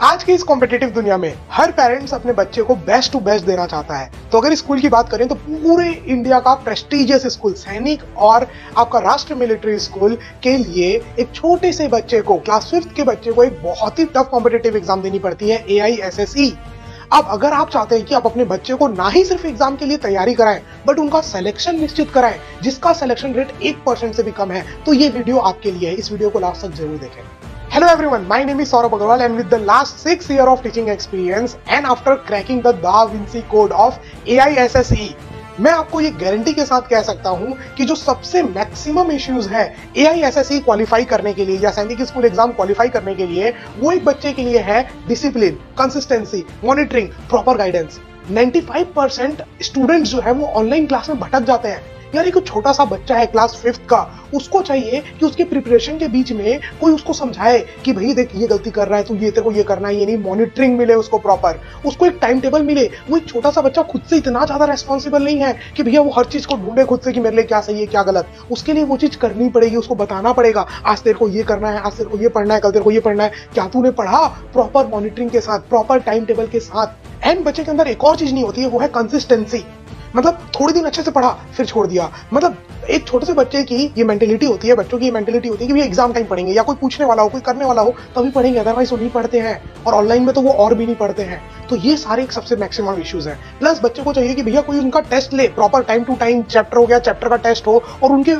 आज की इस कॉम्पिटेटिव दुनिया में हर पेरेंट्स अपने बच्चे को बेस्ट टू बेस्ट देना चाहता है। तो अगर स्कूल की बात करें तो पूरे इंडिया का प्रेस्टिजियस स्कूल सैनिक और आपका राष्ट्र मिलिट्री स्कूल के लिए एक छोटे से बच्चे को क्लास फिफ्थ के बच्चे को एक बहुत ही टफ कॉम्पिटेटिव एग्ज़ाम देनी पड़ती है ए आई एस अब अगर आप चाहते हैं कि आप अपने बच्चे को ना ही सिर्फ़ एग्ज़ाम के लिए तैयारी कराएँ बट उनका सिलेक्शन निश्चित कराएँ, जिसका सिलेक्शन रेट एक परसेंट से भी कम है तो ये वीडियो आपके लिए है। इस वीडियो को लास्ट तक ज़रूर देखें। Hello everyone, my name is Saurabh Agarwal and with the last six year of teaching experience and after cracking the Da Vinci code of AISSE, मैं आपको ये गारंटी के साथ कह सकता हूँ कि जो सबसे मैक्सिमम इश्यूज़ है A I S S E qualify करने के लिए या सैनिक स्कूल एग्ज़ाम क्वालिफाई करने के लिए वो एक बच्चे के लिए है discipline consistency monitoring proper guidance 95 percent student जो है वो ऑनलाइन क्लास में भटक जाते हैं। यार, एक छोटा सा बच्चा है क्लास फिफ्थ का, उसको चाहिए कि उसके प्रिपरेशन के बीच में कोई उसको समझाए कि भाई देख, ये गलती कर रहा है, तू ये तेरे को ये करना है, ये नहीं मॉनिटरिंग मिले उसको प्रॉपर उसको एक टाइम टेबल मिले। वो एक छोटा सा बच्चा खुद से इतना ज़्यादा रेस्पॉन्सिबल नहीं है कि भैया वो हर चीज़ को ढूंढे खुद से कि मेरे लिए क्या सही है, क्या गलत। उसके लिए वो चीज़ करनी पड़ेगी, उसको बताना पड़ेगा, आज तेरे को ये करना है, आज तेरे को ये पढ़ना है, कल तेरे को ये पढ़ना है। क्या तूने पढ़ा? प्रॉपर मॉनिटरिंग के साथ प्रॉपर टाइम टेबल के साथ। एंड बच्चे के अंदर एक और चीज़ नहीं होती है, वो है कंसिस्टेंसी मतलब थोड़े दिन अच्छे से पढ़ा, फिर छोड़ दिया। मतलब एक छोटे से बच्चे की ये मेंटेलिटी होती है, बच्चों की ये मेंटेलिटी होती है कि एग्ज़ाम टाइम पढ़ेंगे या कोई पूछने वाला हो, कोई करने वाला हो, तभी पढ़ेंगे अदरवाइज़ वो नहीं पढ़ते हैं। और ऑनलाइन में तो वो और भी नहीं पढ़ते हैं। तो ये सारे एक सबसे मैक्सिमम इश्यूज़ हैं। प्लस बच्चे को चाहिए कि भैया कोई उनका टेस्ट ले proper time to time chapter हो गया चैप्टर का टेस्ट हो, और उनके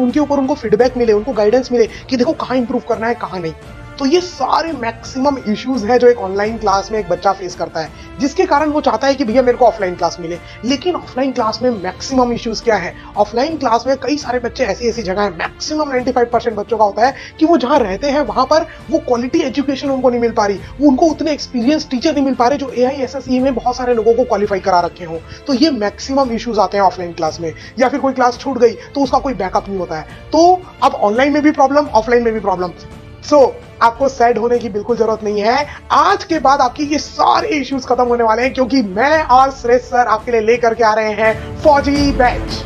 उनके ऊपर उनको फीडबैक मिले, उनको गाइडेंस मिले कि देखो कहाँ इंप्रूव करना है, कहाँ नहीं। तो ये सारे मैक्सिमम इश्यूज़ है जो एक ऑनलाइन क्लास में एक बच्चा फेस करता है, जिसके कारण वो चाहता है कि भैया मेरे को ऑफलाइन क्लास मिले। लेकिन ऑफलाइन क्लास में मैक्सिमम इश्यूज़ क्या है? ऑफलाइन क्लास में कई सारे बच्चे ऐसी ऐसी जगह है। मैक्सिमम 95 परसेंट बच्चों का होता है कि वो जहाँ रहते हैं, वहाँ पर वो क्वालिटी एजुकेशन उनको नहीं मिल पा रही। उनको उतने एक्सपीरियंस टीचर नहीं मिल पा रहे जो ए ई में बहुत सारे लोगों को क्वालिफाई करा रखे हो। तो ये मैक्सिमम इश्यूज़ आते हैं ऑफलाइन क्लास में। या फिर कोई क्लास छूट गई तो उसका कोई बैकअप नहीं होता है। तो अब ऑनलाइन में भी प्रॉब्लम ऑफलाइन में भी प्रॉब्लम सो so, आपको सैड होने की बिल्कुल ज़रूरत नहीं है। आज के बाद आपकी ये सारे इश्यूज़ खत्म होने वाले हैं क्योंकि मैं और श्रेष्ठ सर आपके लिए लेकर के आ रहे हैं फौजी बैच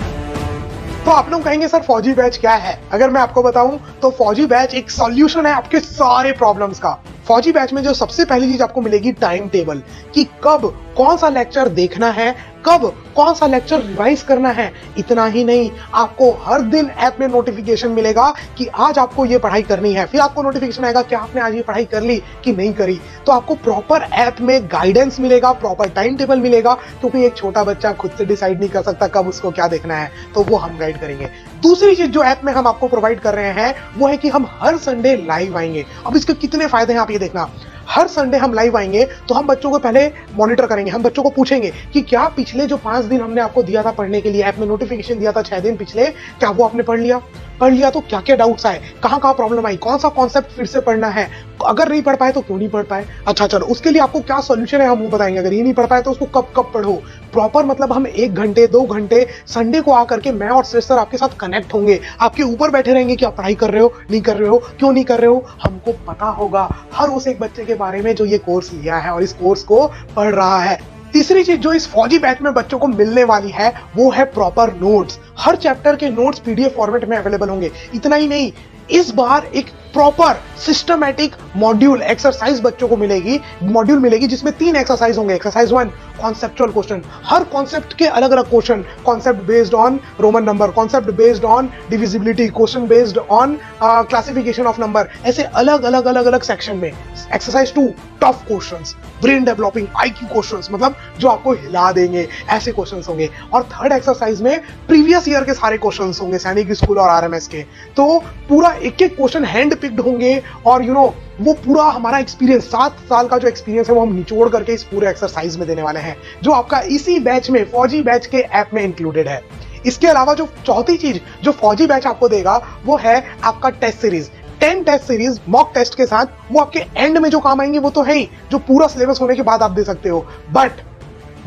तो आप लोग कहेंगे सर फौजी बैच क्या है? अगर मैं आपको बताऊँ तो फौजी बैच एक सॉल्यूशन है आपके सारे प्रॉब्लम्स का। फौजी बैच में जो सबसे पहली चीज़ आपको मिलेगी टाइम टेबल कि कब कौन सा लेक्चर देखना है कब कौन सा लेक्चर रिवाइज करना है? इतना ही नहीं, आपको हर दिन ऐप में नोटिफिकेशन मिलेगा कि आज आपको ये पढ़ाई करनी है। फिर आपको नोटिफिकेशन आएगा कि आपने आज ये पढ़ाई कर ली कि नहीं करी। तो आपको प्रॉपर ऐप में गाइडेंस मिलेगा प्रॉपर टाइम टेबल मिलेगा क्योंकि एक छोटा बच्चा खुद से डिसाइड नहीं कर सकता कब उसको क्या देखना है। तो वो हम गाइड करेंगे। दूसरी चीज़ जो ऐप में हम आपको प्रोवाइड कर रहे हैं, वो है कि हम हर संडे लाइव आएँगे। अब इसके कितने फ़ायदे हैं आप ये देखना। हर संडे हम लाइव आएँगे तो हम बच्चों को पहले मॉनिटर करेंगे, हम बच्चों को पूछेंगे कि क्या पिछले जो पाँच दिन हमने आपको दिया था पढ़ने के लिए ऐप में नोटिफिकेशन दिया था छह दिन पिछले, क्या वो आपने पढ़ लिया? पढ़ लिया तो क्या क्या डाउट्स आए? कहाँ कहाँ प्रॉब्लम आई? कौन सा कॉन्सेप्ट फिर से पढ़ना है? अगर नहीं पढ़ पाए तो क्यों नहीं पढ़ पाए? अच्छा चलो, उसके लिए आपको क्या सोल्यूशन है हम वो बताएँगे। अगर ये नहीं पढ़ पाए तो उसको कब कब पढ़ो? प्रॉपर मतलब हम एक घंटे, दो घंटे संडे को आकर के मैं और श्रेष्ठ आपके साथ कनेक्ट होंगे। आपके ऊपर बैठे रहेंगे कि आप पढ़ाई कर रहे हो, नहीं कर रहे हो, क्यों नहीं कर रहे हो? हमको पता होगा हर उस एक बच्चे के बारे में जो ये कोर्स लिया है और इस कोर्स को पढ़ रहा है। तीसरी चीज़ जो इस फौजी बैच में बच्चों को मिलने वाली है, वो है प्रॉपर नोट्स हर चैप्टर के नोट्स पीडीएफ फॉर्मेट में अवेलेबल होंगे। इतना ही नहीं, इस बार एक प्रॉपर सिस्टमैटिक मॉड्यूल एक्सरसाइज बच्चों को मिलेगी मॉड्यूल मिलेगी जिसमें तीन एक्सरसाइज होंगे। एक्सरसाइज वन कॉन्सेप्चुअल क्वेश्चन हर कॉन्सेप्ट के अलग अलग question concept based on Roman number concept based on divisibility question based on classification of number ऐसे अलग अलग अलग अलग सेक्शन में exercise two tough questions brain developing IQ questions मतलब जो आपको हिला देंगे, ऐसे क्वेश्चन होंगे। और थर्ड एक्सरसाइज में प्रीवियस ईयर के सारे क्वेश्चन होंगे, सैनिक स्कूल और आरएमएस के। तो पूरा एक एक क्वेश्चन हैंड पिक्ड होंगे और यू you नो know, वो पूरा हमारा एक्सपीरियंस सात साल का जो एक्सपीरियंस है वो हम निचोड़ करके इस पूरे एक्सरसाइज में देने वाले हैं जो आपका इसी बैच में फौजी बैच के ऐप में इंक्लूडेड है। इसके अलावा जो चौथी चीज़ जो फौजी बैच आपको देगा वो है आपका test series ten test series mock test के साथ वो आपके एंड में जो काम आएँगे वो तो है ही जो पूरा सिलेबस होने के बाद आप दे सकते हो। बट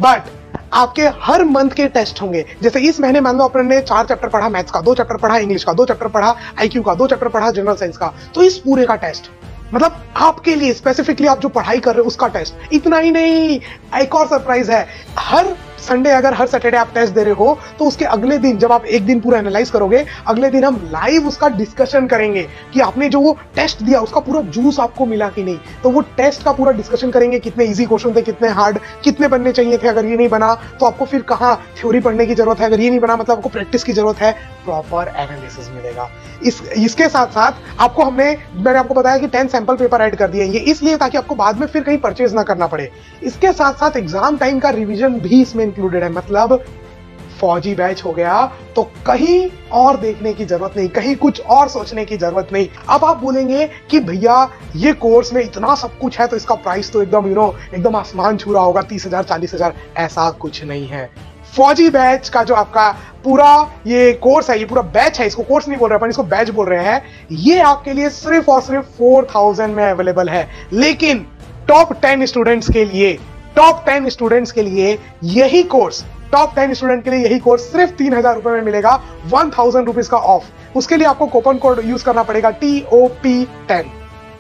बट आपके हर मंथ के टेस्ट होंगे। जैसे इस महीने मान लो अपने चार चैप्टर पढ़ा मैथ्स का, दो चैप्टर पढ़ा इंग्लिश का, दो चैप्टर पढ़ा आईक्यू का, दो चैप्टर पढ़ा जनरल साइंस का तो इस पूरे का टेस्ट मतलब आपके लिए स्पेसिफिकली आप जो पढ़ाई कर रहे हो उसका टेस्ट इतना ही नहीं, एक और सरप्राइज़ है। हर संडे अगर हर सैटरडे आप टेस्ट दे रहे हो तो उसके अगले दिन जब आप एक दिन पूरा एनालाइज करोगे, अगले दिन हम लाइव उसका डिस्कशन करेंगे कि आपने जो वो टेस्ट दिया, उसका पूरा जूस आपको मिला कि नहीं। तो वो टेस्ट का पूरा डिस्कशन करेंगे, कितने इजी क्वेश्चन थे, कितने हार्ड कितने बनने चाहिए थे, अगर ये नहीं बना तो आपको फिर कहाँ थ्योरी पढ़ने की ज़रूरत है, अगर ये नहीं बना मतलब आपको प्रैक्टिस की ज़रूरत है प्रॉपर एनालिसिस मिलेगा। इस, इसके साथ साथ आपको हमने, मैंने आपको बताया कि टेन सैंपल पेपर ऐड कर दिए ये इसलिए ताकि आपको बाद में फिर कहीं परचेज ना करना पड़े। इसके साथ साथ एग्ज़ाम टाइम का रिविजन भी इसमें इंक्लूडेड है। मतलब फौजी बैच हो गया तो कहीं और देखने की ज़रूरत नहीं, कहीं कुछ और सोचने की ज़रूरत नहीं। अब आप बोलेंगे कि भैया, ये कोर्स में इतना सब कुछ है तो इसका प्राइस तो एकदम यू नो एकदम आसमान छू रहा होगा, तीस हज़ार, चालीस हज़ार, ऐसा कुछ नहीं है। फौजी बैच का जो आपका पूरा ये कोर्स है, ये पूरा बैच है, इसको कोर्स नहीं बोल रहे अपन इसको बैच बोल रहे हैं, ये आपके लिए सिर्फ़ और सिर्फ़ फोर थाउज़ेंड में अवेलेबल है। लेकिन टॉप टेन स्टूडेंट्स के लिए टॉप टेन स्टूडेंट्स के लिए यही कोर्स टॉप टेन स्टूडेंट के लिए यही कोर्स सिर्फ़ तीन हज़ार रुपए में मिलेगा वन थाउज़ेंड रुपीज़ का ऑफ़ उसके लिए आपको कूपन कोड यूज़ करना पड़ेगा T O P ten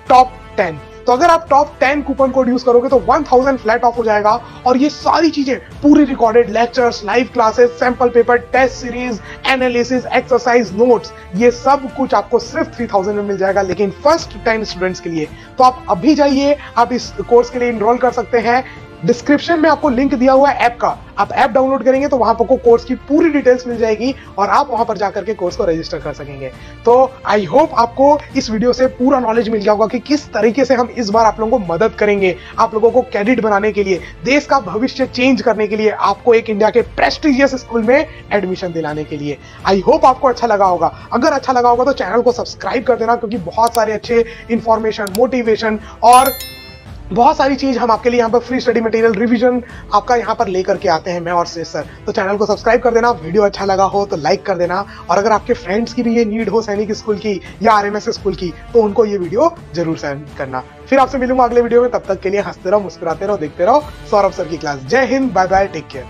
top ten तो अगर आप top ten coupon code use करोगे तो वन थाउज़ेंड फ्लैट ऑफ़ हो जाएगा और ये सारी चीज़ें पूरी recorded lectures live classes sample paper test series analysis exercise notes ये सब कुछ आपको सिर्फ़ थ्री थाउज़ेंड में मिल जाएगा। लेकिन फ़र्स्ट टेन स्टूडेंट्स के लिए तो आप अभी जाइए, आप इस कोर्स के लिए इनरोल कर सकते हैं। डिस्क्रिप्शन में आपको लिंक दिया हुआ है ऐप का। आप ऐप डाउनलोड करेंगे तो वहाँ आपको कोर्स की पूरी डिटेल्स मिल जाएगी और आप वहाँ पर जाकर के कोर्स को रजिस्टर कर सकेंगे। तो आई होप आपको इस वीडियो से पूरा नॉलेज मिल गया होगा कि किस तरीके से हम इस बार आप लोगों को मदद करेंगे आप लोगों को कैडिट बनाने के लिए, देश का भविष्य चेंज करने के लिए, आपको एक इंडिया के प्रेस्टिजियस स्कूल में एडमिशन दिलाने के लिए। आई होप आपको अच्छा लगा होगा। अगर अच्छा लगा होगा तो चैनल को सब्सक्राइब कर देना क्योंकि बहुत सारे अच्छे इंफॉर्मेशन मोटिवेशन और बहुत सारी चीज़ हम आपके लिए यहाँ पर फ्री स्टडी मटेरियल रिवीजन आपका यहाँ पर लेकर के आते हैं, मैं और से सर। तो चैनल को सब्सक्राइब कर देना वीडियो अच्छा लगा हो तो लाइक कर देना। और अगर आपके फ्रेंड्स की भी ये नीड हो सैनिक स्कूल की या आरएमएस स्कूल की तो उनको ये वीडियो ज़रूर सेंड करना। फिर आपसे मिलूँगा अगले वीडियो में, तब तक के लिए हँसते रहो, मुस्कुराते रहो, देखते रहो। सौरभ सर की क्लास जय हिंद बाय बाय टेक केयर